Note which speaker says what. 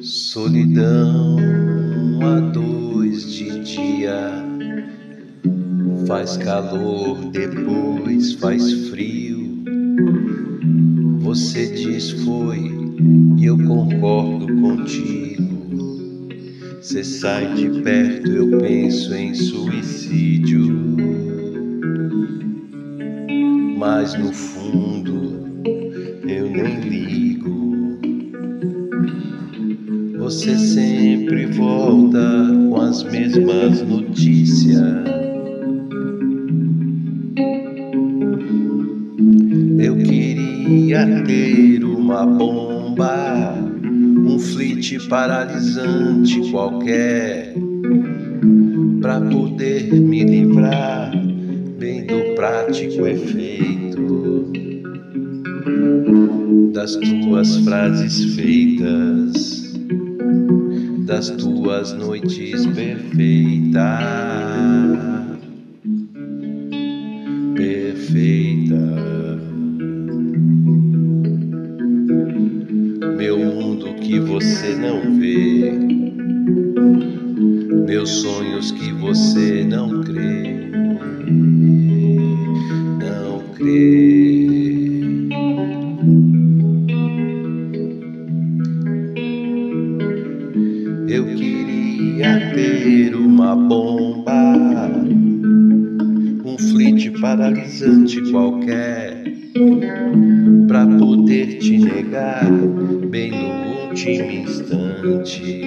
Speaker 1: Solidão a dois de dia, faz calor, depois faz frio. Você diz foi e eu concordo contigo. Você sai de perto, eu penso em suicídio. Mas no fundo Você sempre volta com as mesmas notícias. Eu queria ter uma bomba, um flit paralisante qualquer, para poder me livrar bem do prático efeito das tuas frases feitas das tuas noites perfeitas, perfeita. Meu mundo que você não vê, meus sonhos que você não crê, não crê. Eu queria ter uma bomba, um flit paralisante qualquer, pra poder te negar bem no último instante.